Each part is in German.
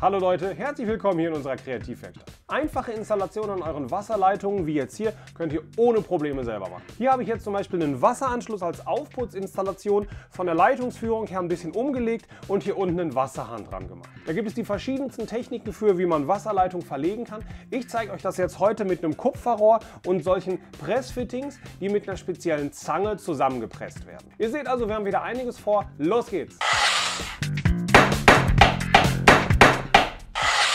Hallo Leute, herzlich willkommen hier in unserer Kreativwerkstatt. Einfache Installationen an euren Wasserleitungen, wie jetzt hier, könnt ihr ohne Probleme selber machen. Hier habe ich jetzt zum Beispiel einen Wasseranschluss als Aufputzinstallation von der Leitungsführung her ein bisschen umgelegt und hier unten einen Wasserhahn dran gemacht. Da gibt es die verschiedensten Techniken für, wie man Wasserleitung verlegen kann. Ich zeige euch das jetzt heute mit einem Kupferrohr und solchen Pressfittings, die mit einer speziellen Zange zusammengepresst werden. Ihr seht also, wir haben wieder einiges vor. Los geht's!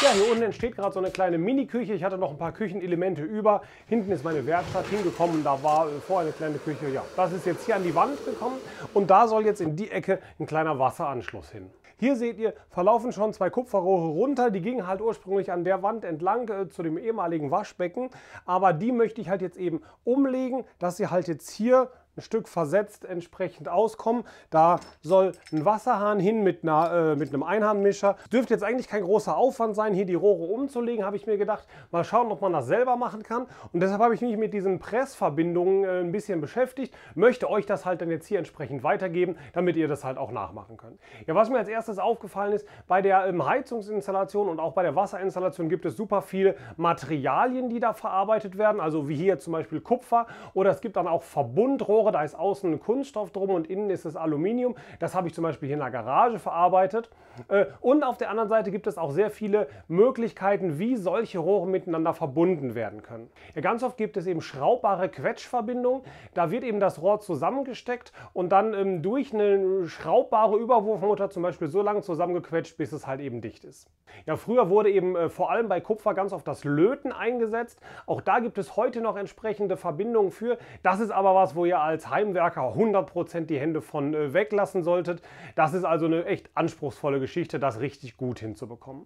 Ja, hier unten entsteht gerade so eine kleine Mini-Küche. Ich hatte noch ein paar Küchenelemente über. Hinten ist meine Werkstatt hingekommen. Da war vorher eine kleine Küche. Ja, das ist jetzt hier an die Wand gekommen. Und da soll jetzt in die Ecke ein kleiner Wasseranschluss hin. Hier seht ihr, verlaufen schon zwei Kupferrohre runter. Die gingen halt ursprünglich an der Wand entlang äh, zu dem ehemaligen Waschbecken. Aber die möchte ich halt jetzt eben umlegen, dass sie halt jetzt hier ein Stück versetzt entsprechend auskommen. Da soll ein Wasserhahn hin mit, einer, äh, mit einem Einhandmischer. Dürfte jetzt eigentlich kein großer Aufwand sein, hier die Rohre umzulegen, habe ich mir gedacht. Mal schauen, ob man das selber machen kann. Und deshalb habe ich mich mit diesen Pressverbindungen äh, ein bisschen beschäftigt. Möchte euch das halt dann jetzt hier entsprechend weitergeben, damit ihr das halt auch nachmachen könnt. Ja, was mir als erstes aufgefallen ist, bei der ähm, Heizungsinstallation und auch bei der Wasserinstallation gibt es super viele Materialien, die da verarbeitet werden. Also wie hier zum Beispiel Kupfer oder es gibt dann auch Verbundrohre Rohre, da ist außen ein Kunststoff drum und innen ist es Aluminium. Das habe ich zum Beispiel hier in der Garage verarbeitet. Äh, und auf der anderen Seite gibt es auch sehr viele Möglichkeiten, wie solche Rohre miteinander verbunden werden können. Ja, ganz oft gibt es eben schraubbare Quetschverbindungen. Da wird eben das Rohr zusammengesteckt und dann ähm, durch eine schraubbare Überwurfmutter zum Beispiel so lange zusammengequetscht, bis es halt eben dicht ist. Ja, früher wurde eben äh, vor allem bei Kupfer ganz oft das Löten eingesetzt. Auch da gibt es heute noch entsprechende Verbindungen für. Das ist aber was, wo ihr als Heimwerker 100% die Hände von äh, weglassen solltet. Das ist also eine echt anspruchsvolle Geschichte, das richtig gut hinzubekommen.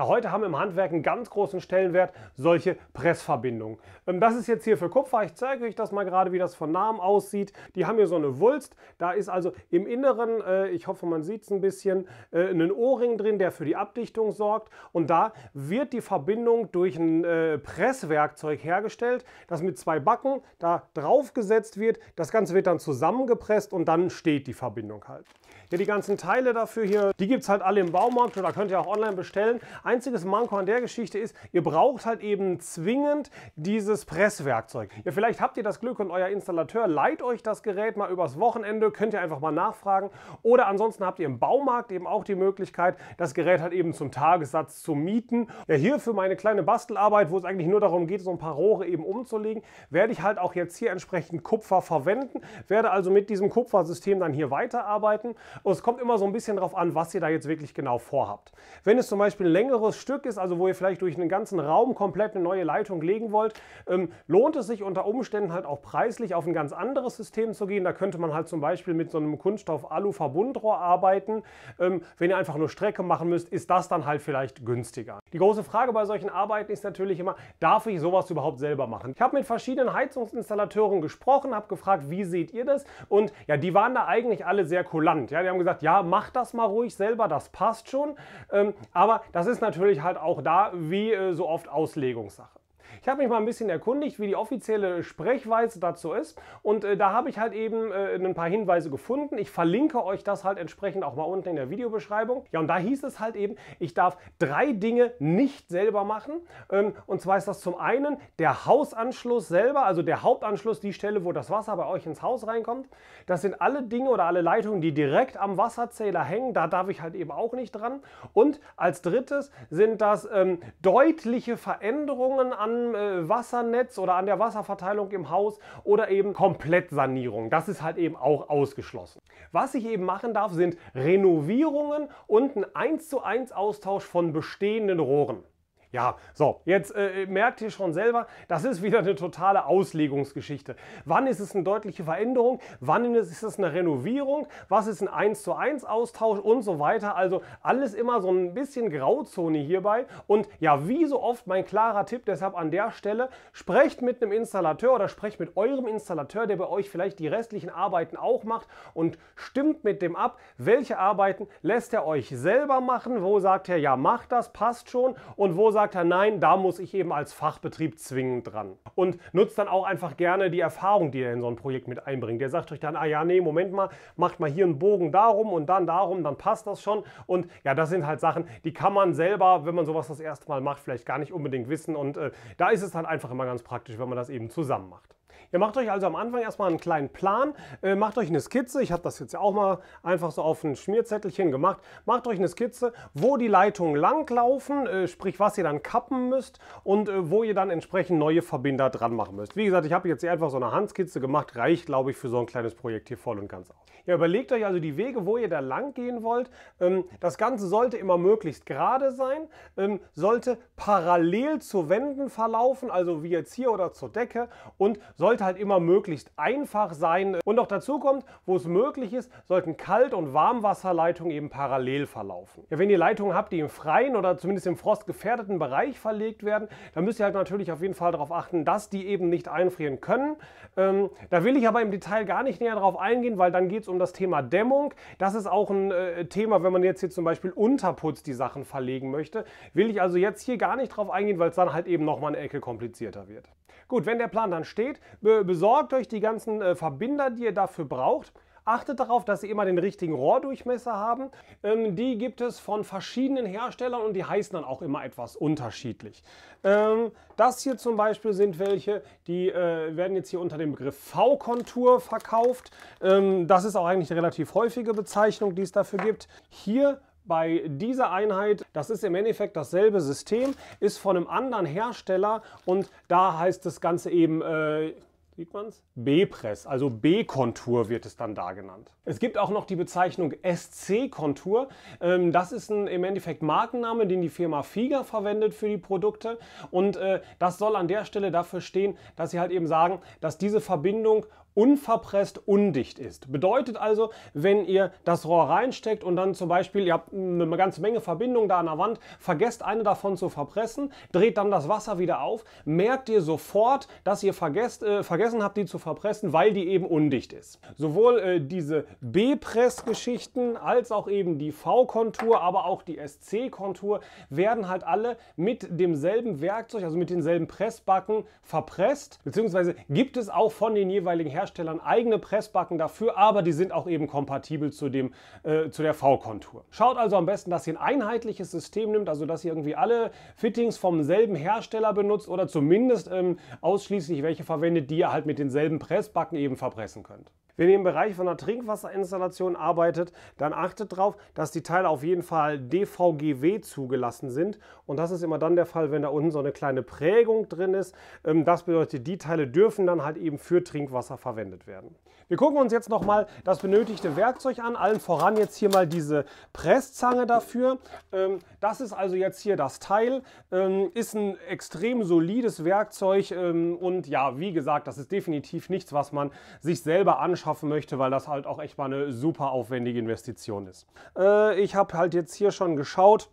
Ja, heute haben im Handwerk einen ganz großen Stellenwert solche Pressverbindungen. Ähm, das ist jetzt hier für Kupfer. Ich zeige euch das mal gerade, wie das von Namen aussieht. Die haben hier so eine Wulst. Da ist also im Inneren, äh, ich hoffe, man sieht es ein bisschen, äh, ein Ohrring drin, der für die Abdichtung sorgt. Und da wird die Verbindung durch ein äh, Presswerkzeug hergestellt, das mit zwei Backen da drauf gesetzt wird. Das Ganze wird dann zusammengepresst und dann steht die Verbindung halt. Ja, die ganzen Teile dafür hier, die gibt es halt alle im Baumarkt oder könnt ihr auch online bestellen. Einziges Manko an der Geschichte ist, ihr braucht halt eben zwingend dieses Presswerkzeug. Ja, vielleicht habt ihr das Glück und euer Installateur leiht euch das Gerät mal übers Wochenende, könnt ihr einfach mal nachfragen. Oder ansonsten habt ihr im Baumarkt eben auch die Möglichkeit, das Gerät halt eben zum Tagessatz zu mieten. Ja, hier für meine kleine Bastelarbeit, wo es eigentlich nur darum geht, so ein paar Rohre eben umzulegen, werde ich halt auch jetzt hier entsprechend Kupfer verwenden, werde also mit diesem Kupfersystem dann hier weiterarbeiten und es kommt immer so ein bisschen darauf an, was ihr da jetzt wirklich genau vorhabt. Wenn es zum Beispiel ein längeres Stück ist, also wo ihr vielleicht durch einen ganzen Raum komplett eine neue Leitung legen wollt, ähm, lohnt es sich unter Umständen halt auch preislich auf ein ganz anderes System zu gehen. Da könnte man halt zum Beispiel mit so einem Kunststoff-Alu-Verbundrohr arbeiten. Ähm, wenn ihr einfach nur Strecke machen müsst, ist das dann halt vielleicht günstiger. Die große Frage bei solchen Arbeiten ist natürlich immer, darf ich sowas überhaupt selber machen? Ich habe mit verschiedenen Heizungsinstallateuren gesprochen, habe gefragt, wie seht ihr das? Und ja, die waren da eigentlich alle sehr kulant. Ja, haben gesagt, ja, mach das mal ruhig selber, das passt schon. Ähm, aber das ist natürlich halt auch da wie äh, so oft Auslegungssache. Ich habe mich mal ein bisschen erkundigt, wie die offizielle Sprechweise dazu ist und äh, da habe ich halt eben äh, ein paar Hinweise gefunden. Ich verlinke euch das halt entsprechend auch mal unten in der Videobeschreibung. Ja, und da hieß es halt eben, ich darf drei Dinge nicht selber machen. Ähm, und zwar ist das zum einen der Hausanschluss selber, also der Hauptanschluss, die Stelle, wo das Wasser bei euch ins Haus reinkommt. Das sind alle Dinge oder alle Leitungen, die direkt am Wasserzähler hängen. Da darf ich halt eben auch nicht dran. Und als drittes sind das ähm, deutliche Veränderungen an äh, Wassernetz oder an der Wasserverteilung im Haus oder eben Komplettsanierung. Das ist halt eben auch ausgeschlossen. Was ich eben machen darf, sind Renovierungen und ein 1 zu 1 Austausch von bestehenden Rohren. Ja, so, jetzt äh, merkt ihr schon selber, das ist wieder eine totale Auslegungsgeschichte. Wann ist es eine deutliche Veränderung? Wann ist es eine Renovierung? Was ist ein 1 zu 1 Austausch und so weiter? Also alles immer so ein bisschen Grauzone hierbei. Und ja, wie so oft mein klarer Tipp deshalb an der Stelle, sprecht mit einem Installateur oder sprecht mit eurem Installateur, der bei euch vielleicht die restlichen Arbeiten auch macht und stimmt mit dem ab, welche Arbeiten lässt er euch selber machen, wo sagt er, ja, macht das, passt schon und wo sagt sagt er, nein, da muss ich eben als Fachbetrieb zwingend dran. Und nutzt dann auch einfach gerne die Erfahrung, die er in so ein Projekt mit einbringt. Der sagt euch dann, ah ja, nee, Moment mal, macht mal hier einen Bogen darum und dann darum, dann passt das schon. Und ja, das sind halt Sachen, die kann man selber, wenn man sowas das erste Mal macht, vielleicht gar nicht unbedingt wissen. Und äh, da ist es dann einfach immer ganz praktisch, wenn man das eben zusammen macht. Ihr macht euch also am Anfang erstmal einen kleinen Plan, äh, macht euch eine Skizze, ich habe das jetzt ja auch mal einfach so auf ein Schmierzettelchen gemacht, macht euch eine Skizze, wo die Leitungen langlaufen, äh, sprich was ihr dann kappen müsst und äh, wo ihr dann entsprechend neue Verbinder dran machen müsst. Wie gesagt, ich habe jetzt hier einfach so eine Handskizze gemacht, reicht glaube ich für so ein kleines Projekt hier voll und ganz aus. Ihr überlegt euch also die Wege, wo ihr da lang gehen wollt. Ähm, das Ganze sollte immer möglichst gerade sein, ähm, sollte parallel zu Wänden verlaufen, also wie jetzt hier oder zur Decke und sollte halt immer möglichst einfach sein. Und noch dazu kommt, wo es möglich ist, sollten Kalt- und Warmwasserleitungen eben parallel verlaufen. Ja, wenn ihr Leitungen habt, die im freien oder zumindest im frostgefährdeten Bereich verlegt werden, dann müsst ihr halt natürlich auf jeden Fall darauf achten, dass die eben nicht einfrieren können. Ähm, da will ich aber im Detail gar nicht näher darauf eingehen, weil dann geht es um das Thema Dämmung. Das ist auch ein äh, Thema, wenn man jetzt hier zum Beispiel Unterputz die Sachen verlegen möchte. Will ich also jetzt hier gar nicht drauf eingehen, weil es dann halt eben nochmal eine Ecke komplizierter wird. Gut, wenn der Plan dann steht, besorgt euch die ganzen äh, Verbinder, die ihr dafür braucht. Achtet darauf, dass Sie immer den richtigen Rohrdurchmesser haben. Ähm, die gibt es von verschiedenen Herstellern und die heißen dann auch immer etwas unterschiedlich. Ähm, das hier zum Beispiel sind welche, die äh, werden jetzt hier unter dem Begriff V-Kontur verkauft. Ähm, das ist auch eigentlich eine relativ häufige Bezeichnung, die es dafür gibt. Hier bei dieser Einheit, das ist im Endeffekt dasselbe System, ist von einem anderen Hersteller und da heißt das Ganze eben äh, sieht man es? B-Press, also B-Kontur wird es dann da genannt. Es gibt auch noch die Bezeichnung SC-Kontur. Ähm, das ist ein, im Endeffekt Markenname, den die Firma Figa verwendet für die Produkte. Und äh, das soll an der Stelle dafür stehen, dass sie halt eben sagen, dass diese Verbindung unverpresst undicht ist. Bedeutet also, wenn ihr das Rohr reinsteckt und dann zum Beispiel, ihr habt eine ganze Menge Verbindungen da an der Wand, vergesst eine davon zu verpressen, dreht dann das Wasser wieder auf, merkt ihr sofort, dass ihr vergesst, äh, vergessen habt, die zu verpressen, weil die eben undicht ist. Sowohl äh, diese B-Press-Geschichten als auch eben die V-Kontur, aber auch die SC-Kontur werden halt alle mit demselben Werkzeug, also mit denselben Pressbacken verpresst, beziehungsweise gibt es auch von den jeweiligen Herstellern Herstellern eigene Pressbacken dafür, aber die sind auch eben kompatibel zu, dem, äh, zu der V-Kontur. Schaut also am besten, dass ihr ein einheitliches System nimmt, also dass ihr irgendwie alle Fittings vom selben Hersteller benutzt oder zumindest ähm, ausschließlich welche verwendet, die ihr halt mit denselben Pressbacken eben verpressen könnt. Wenn ihr im Bereich von einer Trinkwasserinstallation arbeitet, dann achtet darauf, dass die Teile auf jeden Fall DVGW zugelassen sind. Und das ist immer dann der Fall, wenn da unten so eine kleine Prägung drin ist. Ähm, das bedeutet, die Teile dürfen dann halt eben für Trinkwasser verwendet werden. Wir gucken uns jetzt nochmal das benötigte Werkzeug an. Allen voran jetzt hier mal diese Presszange dafür. Ähm, das ist also jetzt hier das Teil. Ähm, ist ein extrem solides Werkzeug und ja, wie gesagt, das ist definitiv nichts, was man sich selber anschaut anschaffen möchte, weil das halt auch echt mal eine super aufwendige Investition ist. Äh, ich habe halt jetzt hier schon geschaut.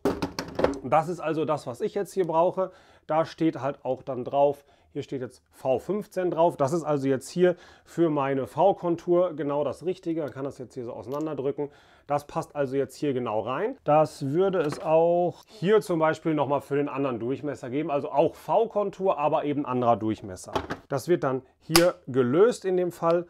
Das ist also das, was ich jetzt hier brauche. Da steht halt auch dann drauf, hier steht jetzt V15 drauf. Das ist also jetzt hier für meine V-Kontur genau das Richtige. Man kann das jetzt hier so auseinanderdrücken. Das passt also jetzt hier genau rein. Das würde es auch hier zum Beispiel nochmal für den anderen Durchmesser geben. Also auch V-Kontur, aber eben anderer Durchmesser. Das wird dann hier gelöst in dem Fall.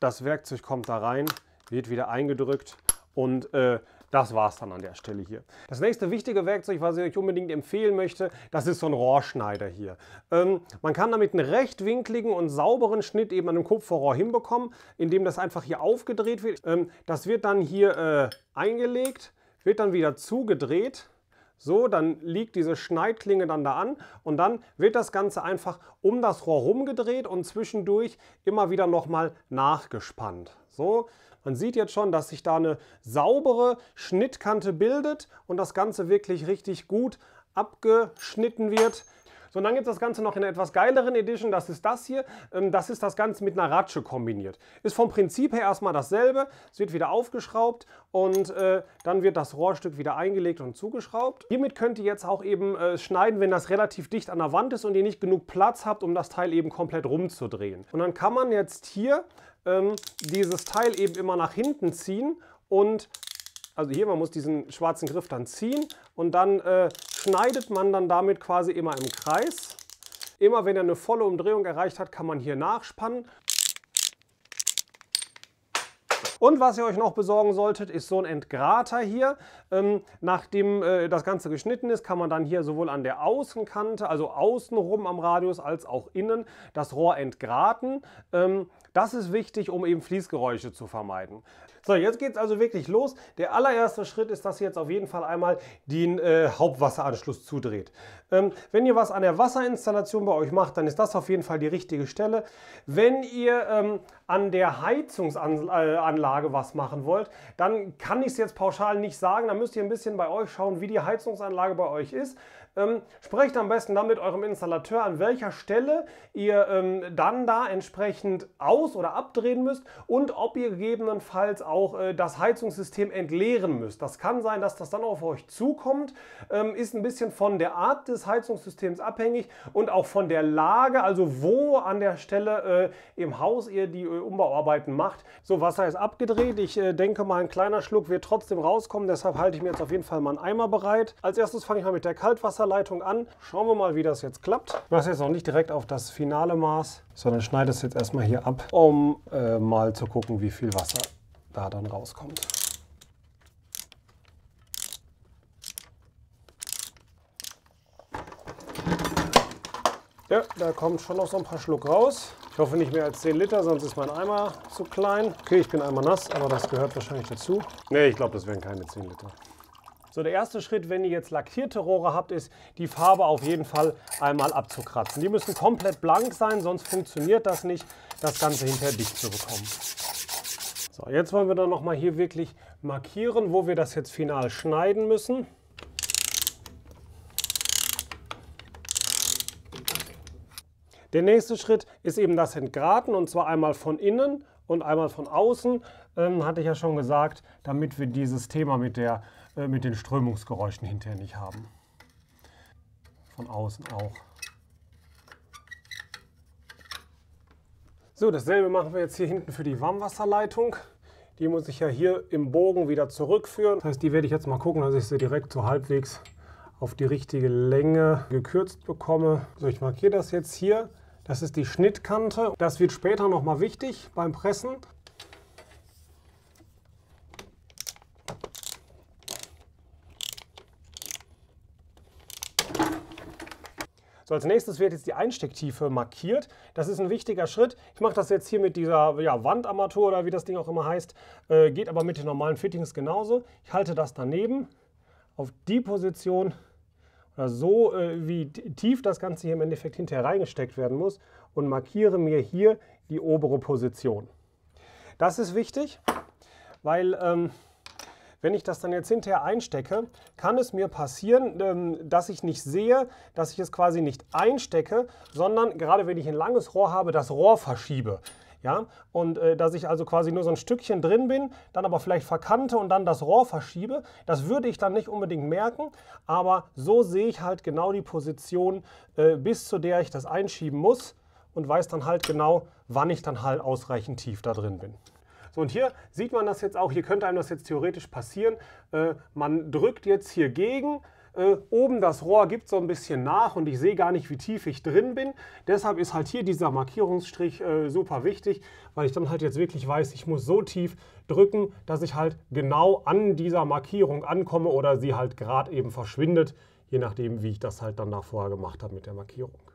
Das Werkzeug kommt da rein, wird wieder eingedrückt und äh, das war es dann an der Stelle hier. Das nächste wichtige Werkzeug, was ich euch unbedingt empfehlen möchte, das ist so ein Rohrschneider hier. Ähm, man kann damit einen rechtwinkligen und sauberen Schnitt eben an einem Kupferrohr hinbekommen, indem das einfach hier aufgedreht wird. Ähm, das wird dann hier äh, eingelegt, wird dann wieder zugedreht so, dann liegt diese Schneidklinge dann da an und dann wird das Ganze einfach um das Rohr rumgedreht und zwischendurch immer wieder nochmal nachgespannt. So, man sieht jetzt schon, dass sich da eine saubere Schnittkante bildet und das Ganze wirklich richtig gut abgeschnitten wird. So, und dann gibt es das Ganze noch in einer etwas geileren Edition, das ist das hier. Ähm, das ist das Ganze mit einer Ratsche kombiniert. Ist vom Prinzip her erstmal dasselbe. Es wird wieder aufgeschraubt und äh, dann wird das Rohrstück wieder eingelegt und zugeschraubt. Hiermit könnt ihr jetzt auch eben äh, schneiden, wenn das relativ dicht an der Wand ist und ihr nicht genug Platz habt, um das Teil eben komplett rumzudrehen. Und dann kann man jetzt hier ähm, dieses Teil eben immer nach hinten ziehen und also hier, man muss diesen schwarzen Griff dann ziehen und dann äh, schneidet man dann damit quasi immer im Kreis. Immer wenn er eine volle Umdrehung erreicht hat, kann man hier nachspannen. Und was ihr euch noch besorgen solltet, ist so ein Entgrater hier. Ähm, nachdem äh, das Ganze geschnitten ist, kann man dann hier sowohl an der Außenkante, also außenrum am Radius, als auch innen das Rohr entgraten. Ähm, das ist wichtig, um eben Fließgeräusche zu vermeiden. So, jetzt geht es also wirklich los. Der allererste Schritt ist, dass ihr jetzt auf jeden Fall einmal den äh, Hauptwasseranschluss zudreht. Ähm, wenn ihr was an der Wasserinstallation bei euch macht, dann ist das auf jeden Fall die richtige Stelle. Wenn ihr ähm, an der Heizungsanlage was machen wollt, dann kann ich es jetzt pauschal nicht sagen. Da müsst ihr ein bisschen bei euch schauen, wie die Heizungsanlage bei euch ist. Ähm, sprecht am besten dann mit eurem Installateur, an welcher Stelle ihr ähm, dann da entsprechend aus- oder abdrehen müsst und ob ihr gegebenenfalls auch äh, das Heizungssystem entleeren müsst. Das kann sein, dass das dann auf euch zukommt, ähm, ist ein bisschen von der Art des Heizungssystems abhängig und auch von der Lage, also wo an der Stelle äh, im Haus ihr die äh, Umbauarbeiten macht. So, Wasser ist abgedreht. Ich äh, denke mal, ein kleiner Schluck wird trotzdem rauskommen, deshalb halte ich mir jetzt auf jeden Fall mal einen Eimer bereit. Als erstes fange ich mal mit der Kaltwasser Wasserleitung an. Schauen wir mal, wie das jetzt klappt. Ich mache es jetzt noch nicht direkt auf das finale Maß, sondern schneide es jetzt erstmal hier ab, um äh, mal zu gucken, wie viel Wasser da dann rauskommt. Ja, da kommt schon noch so ein paar Schluck raus. Ich hoffe nicht mehr als 10 Liter, sonst ist mein Eimer zu klein. Okay, ich bin einmal nass, aber das gehört wahrscheinlich dazu. Ne, ich glaube, das wären keine 10 Liter. So, der erste Schritt, wenn ihr jetzt lackierte Rohre habt, ist, die Farbe auf jeden Fall einmal abzukratzen. Die müssen komplett blank sein, sonst funktioniert das nicht, das Ganze hinterher dicht zu bekommen. So, jetzt wollen wir dann nochmal hier wirklich markieren, wo wir das jetzt final schneiden müssen. Der nächste Schritt ist eben das Entgraten und zwar einmal von innen und einmal von außen, ähm, hatte ich ja schon gesagt, damit wir dieses Thema mit der mit den Strömungsgeräuschen hinterher nicht haben. Von außen auch. So, dasselbe machen wir jetzt hier hinten für die Warmwasserleitung. Die muss ich ja hier im Bogen wieder zurückführen. Das heißt, die werde ich jetzt mal gucken, dass ich sie direkt so halbwegs auf die richtige Länge gekürzt bekomme. So, ich markiere das jetzt hier. Das ist die Schnittkante. Das wird später nochmal wichtig beim Pressen. So, als nächstes wird jetzt die Einstecktiefe markiert. Das ist ein wichtiger Schritt. Ich mache das jetzt hier mit dieser ja, Wandarmatur oder wie das Ding auch immer heißt. Äh, geht aber mit den normalen Fittings genauso. Ich halte das daneben auf die Position oder so, äh, wie tief das Ganze hier im Endeffekt hinterher reingesteckt werden muss und markiere mir hier die obere Position. Das ist wichtig, weil ähm, wenn ich das dann jetzt hinterher einstecke, kann es mir passieren, ähm, dass ich nicht sehe, dass ich es quasi nicht einstecke, sondern gerade wenn ich ein langes Rohr habe, das Rohr verschiebe. Ja, und äh, dass ich also quasi nur so ein Stückchen drin bin, dann aber vielleicht verkante und dann das Rohr verschiebe. Das würde ich dann nicht unbedingt merken, aber so sehe ich halt genau die Position, äh, bis zu der ich das einschieben muss und weiß dann halt genau, wann ich dann halt ausreichend tief da drin bin. So, und hier sieht man das jetzt auch, hier könnte einem das jetzt theoretisch passieren. Äh, man drückt jetzt hier gegen, äh, oben das Rohr gibt so ein bisschen nach und ich sehe gar nicht, wie tief ich drin bin. Deshalb ist halt hier dieser Markierungsstrich äh, super wichtig, weil ich dann halt jetzt wirklich weiß, ich muss so tief drücken, dass ich halt genau an dieser Markierung ankomme oder sie halt gerade eben verschwindet, je nachdem, wie ich das halt dann nachher gemacht habe mit der Markierung.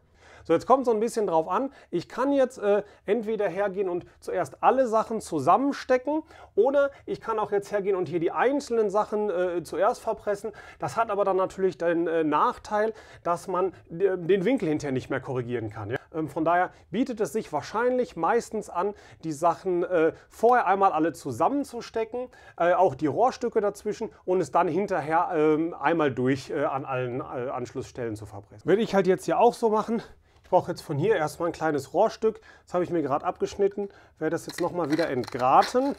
So, jetzt kommt so ein bisschen drauf an. Ich kann jetzt äh, entweder hergehen und zuerst alle Sachen zusammenstecken oder ich kann auch jetzt hergehen und hier die einzelnen Sachen äh, zuerst verpressen. Das hat aber dann natürlich den äh, Nachteil, dass man äh, den Winkel hinterher nicht mehr korrigieren kann. Ja? Ähm, von daher bietet es sich wahrscheinlich meistens an, die Sachen äh, vorher einmal alle zusammenzustecken, äh, auch die Rohrstücke dazwischen und es dann hinterher ähm, einmal durch an allen Anschlussstellen zu verpressen. Würde ich halt jetzt hier auch so machen. Ich brauche jetzt von hier erstmal ein kleines Rohrstück. Das habe ich mir gerade abgeschnitten. Werde das jetzt nochmal wieder entgraten.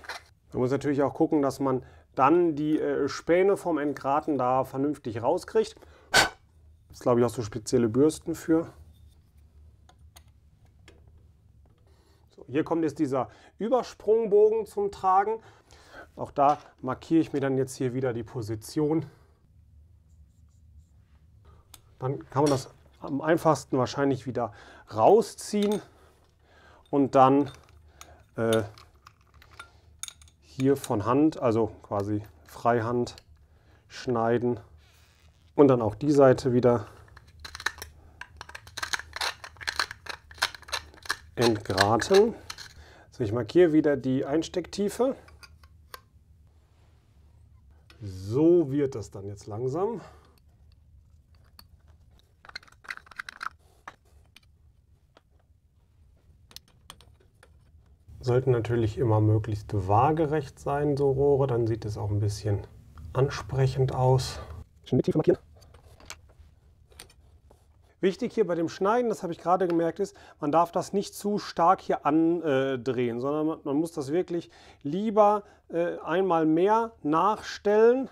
Man muss natürlich auch gucken, dass man dann die äh, Späne vom Entgraten da vernünftig rauskriegt. Da ist glaube ich auch so spezielle Bürsten für. So, hier kommt jetzt dieser Übersprungbogen zum Tragen. Auch da markiere ich mir dann jetzt hier wieder die Position Dann kann man das am einfachsten wahrscheinlich wieder rausziehen und dann äh, hier von Hand, also quasi Freihand schneiden und dann auch die Seite wieder entgraten. So, ich markiere wieder die Einstecktiefe. So wird das dann jetzt langsam. Sollten natürlich immer möglichst waagerecht sein, so Rohre, dann sieht es auch ein bisschen ansprechend aus. Schön Tiefe markieren. Wichtig hier bei dem Schneiden, das habe ich gerade gemerkt, ist, man darf das nicht zu stark hier andrehen, sondern man muss das wirklich lieber äh, einmal mehr nachstellen,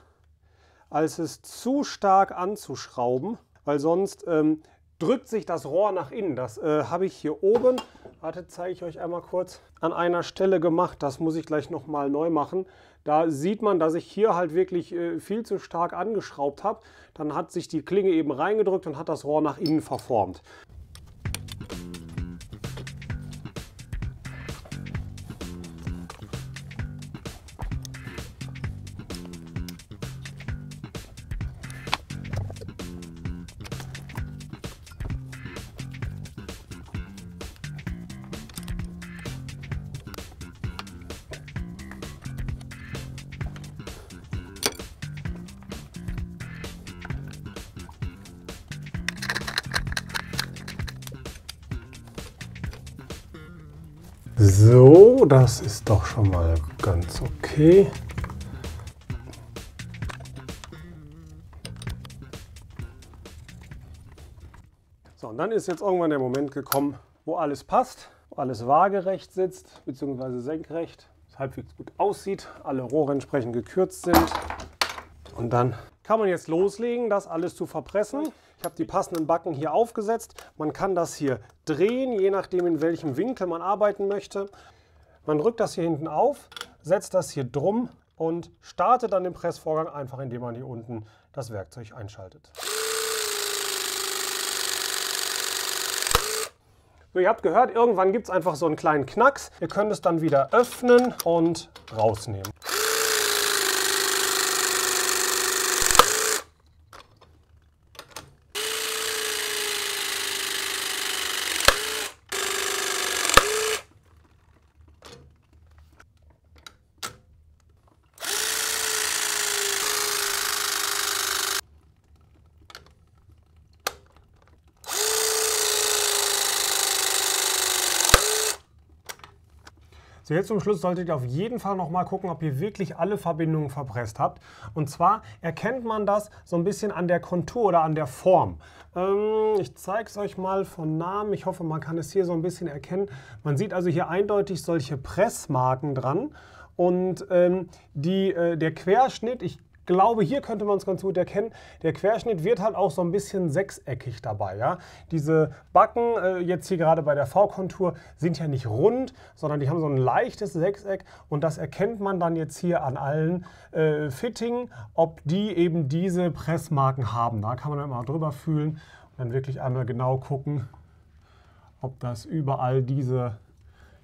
als es zu stark anzuschrauben, weil sonst ähm, drückt sich das Rohr nach innen. Das äh, habe ich hier oben, warte, zeige ich euch einmal kurz, an einer Stelle gemacht. Das muss ich gleich nochmal neu machen. Da sieht man, dass ich hier halt wirklich äh, viel zu stark angeschraubt habe. Dann hat sich die Klinge eben reingedrückt und hat das Rohr nach innen verformt. So, das ist doch schon mal ganz okay. So, und dann ist jetzt irgendwann der Moment gekommen, wo alles passt, wo alles waagerecht sitzt, beziehungsweise senkrecht, halbwegs gut aussieht, alle Rohre entsprechend gekürzt sind. Und dann kann man jetzt loslegen, das alles zu verpressen. Ich habe die passenden Backen hier aufgesetzt. Man kann das hier drehen, je nachdem in welchem Winkel man arbeiten möchte. Man drückt das hier hinten auf, setzt das hier drum und startet dann den Pressvorgang einfach, indem man hier unten das Werkzeug einschaltet. So, ihr habt gehört, irgendwann gibt es einfach so einen kleinen Knacks. Ihr könnt es dann wieder öffnen und rausnehmen. Jetzt zum Schluss solltet ihr auf jeden Fall noch mal gucken, ob ihr wirklich alle Verbindungen verpresst habt. Und zwar erkennt man das so ein bisschen an der Kontur oder an der Form. Ähm, ich zeige es euch mal von Namen. Ich hoffe, man kann es hier so ein bisschen erkennen. Man sieht also hier eindeutig solche Pressmarken dran. Und ähm, die, äh, der Querschnitt, ich glaube, hier könnte man es ganz gut erkennen, der Querschnitt wird halt auch so ein bisschen sechseckig dabei. Ja? Diese Backen, äh, jetzt hier gerade bei der V-Kontur, sind ja nicht rund, sondern die haben so ein leichtes Sechseck und das erkennt man dann jetzt hier an allen äh, Fitting, ob die eben diese Pressmarken haben. Da kann man dann mal drüber fühlen und dann wirklich einmal genau gucken, ob das überall diese,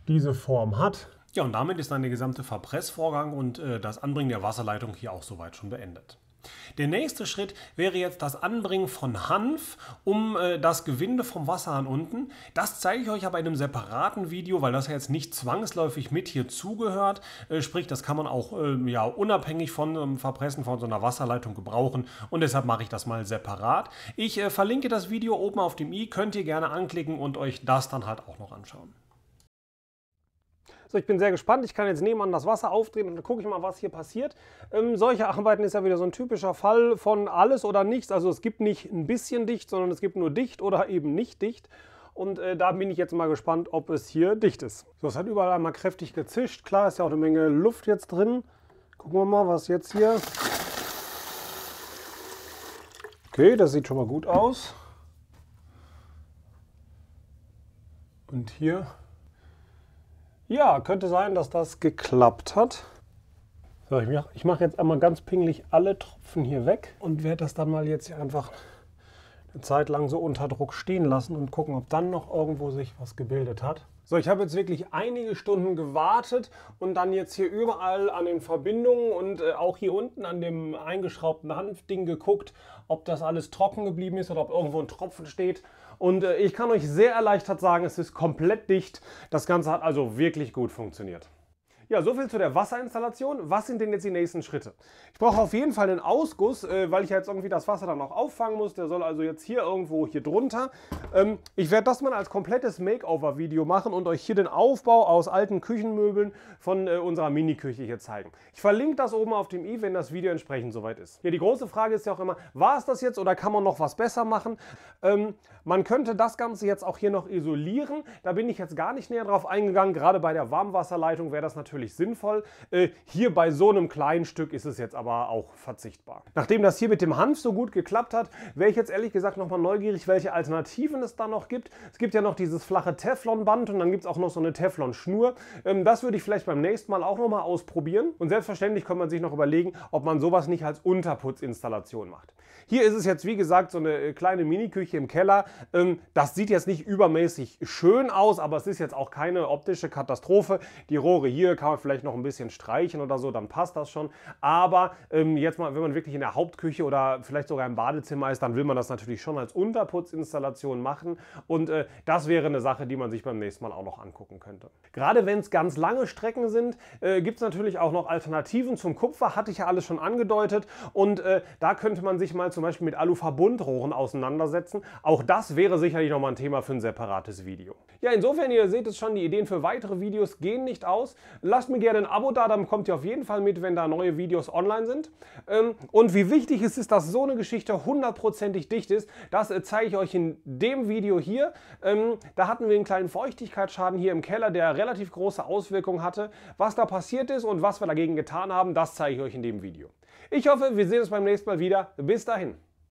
diese Form hat. Ja, und damit ist dann der gesamte Verpressvorgang und äh, das Anbringen der Wasserleitung hier auch soweit schon beendet. Der nächste Schritt wäre jetzt das Anbringen von Hanf um äh, das Gewinde vom Wasserhahn unten. Das zeige ich euch aber in einem separaten Video, weil das ja jetzt nicht zwangsläufig mit hier zugehört. Äh, sprich, das kann man auch äh, ja, unabhängig von ähm, Verpressen von so einer Wasserleitung gebrauchen und deshalb mache ich das mal separat. Ich äh, verlinke das Video oben auf dem i, könnt ihr gerne anklicken und euch das dann halt auch noch anschauen. So, ich bin sehr gespannt. Ich kann jetzt nebenan das Wasser aufdrehen und dann gucke ich mal, was hier passiert. Ähm, solche Arbeiten ist ja wieder so ein typischer Fall von alles oder nichts. Also es gibt nicht ein bisschen dicht, sondern es gibt nur dicht oder eben nicht dicht. Und äh, da bin ich jetzt mal gespannt, ob es hier dicht ist. So, es hat überall einmal kräftig gezischt. Klar, ist ja auch eine Menge Luft jetzt drin. Gucken wir mal, was jetzt hier... Okay, das sieht schon mal gut aus. Und hier ja, könnte sein, dass das geklappt hat. So, ich mache mach jetzt einmal ganz pingelig alle Tropfen hier weg und werde das dann mal jetzt hier einfach eine Zeit lang so unter Druck stehen lassen und gucken, ob dann noch irgendwo sich was gebildet hat. So, ich habe jetzt wirklich einige Stunden gewartet und dann jetzt hier überall an den Verbindungen und äh, auch hier unten an dem eingeschraubten Hanfding geguckt, ob das alles trocken geblieben ist oder ob irgendwo ein Tropfen steht. Und äh, ich kann euch sehr erleichtert sagen, es ist komplett dicht. Das Ganze hat also wirklich gut funktioniert. Ja, soviel zu der Wasserinstallation. Was sind denn jetzt die nächsten Schritte? Ich brauche auf jeden Fall einen Ausguss, äh, weil ich jetzt irgendwie das Wasser dann auch auffangen muss. Der soll also jetzt hier irgendwo hier drunter. Ähm, ich werde das mal als komplettes Makeover-Video machen und euch hier den Aufbau aus alten Küchenmöbeln von äh, unserer Mini-Küche hier zeigen. Ich verlinke das oben auf dem i, wenn das Video entsprechend soweit ist. Ja, die große Frage ist ja auch immer, war es das jetzt oder kann man noch was besser machen? Ähm, man könnte das Ganze jetzt auch hier noch isolieren. Da bin ich jetzt gar nicht näher drauf eingegangen. Gerade bei der Warmwasserleitung wäre das natürlich natürlich sinnvoll. Äh, hier bei so einem kleinen Stück ist es jetzt aber auch verzichtbar. Nachdem das hier mit dem Hanf so gut geklappt hat, wäre ich jetzt ehrlich gesagt nochmal neugierig, welche Alternativen es da noch gibt. Es gibt ja noch dieses flache Teflonband und dann gibt es auch noch so eine Teflonschnur. Ähm, das würde ich vielleicht beim nächsten Mal auch nochmal ausprobieren. Und selbstverständlich kann man sich noch überlegen, ob man sowas nicht als Unterputzinstallation macht. Hier ist es jetzt wie gesagt so eine äh, kleine Mini-Küche im Keller. Ähm, das sieht jetzt nicht übermäßig schön aus, aber es ist jetzt auch keine optische Katastrophe. Die Rohre hier kann man vielleicht noch ein bisschen streichen oder so, dann passt das schon. Aber ähm, jetzt mal, wenn man wirklich in der Hauptküche oder vielleicht sogar im Badezimmer ist, dann will man das natürlich schon als Unterputzinstallation machen. Und äh, das wäre eine Sache, die man sich beim nächsten Mal auch noch angucken könnte. Gerade wenn es ganz lange Strecken sind, äh, gibt es natürlich auch noch Alternativen zum Kupfer, hatte ich ja alles schon angedeutet. Und äh, da könnte man sich mal zum Beispiel mit Aluverbundrohren auseinandersetzen. Auch das wäre sicherlich nochmal ein Thema für ein separates Video. Ja, insofern, ihr seht es schon, die Ideen für weitere Videos gehen nicht aus. Lasst mir gerne ein Abo da, dann kommt ihr auf jeden Fall mit, wenn da neue Videos online sind. Ähm, und wie wichtig es ist, dass so eine Geschichte hundertprozentig dicht ist, das äh, zeige ich euch in dem Video hier. Ähm, da hatten wir einen kleinen Feuchtigkeitsschaden hier im Keller, der relativ große Auswirkungen hatte. Was da passiert ist und was wir dagegen getan haben, das zeige ich euch in dem Video. Ich hoffe, wir sehen uns beim nächsten Mal wieder. Bis dahin.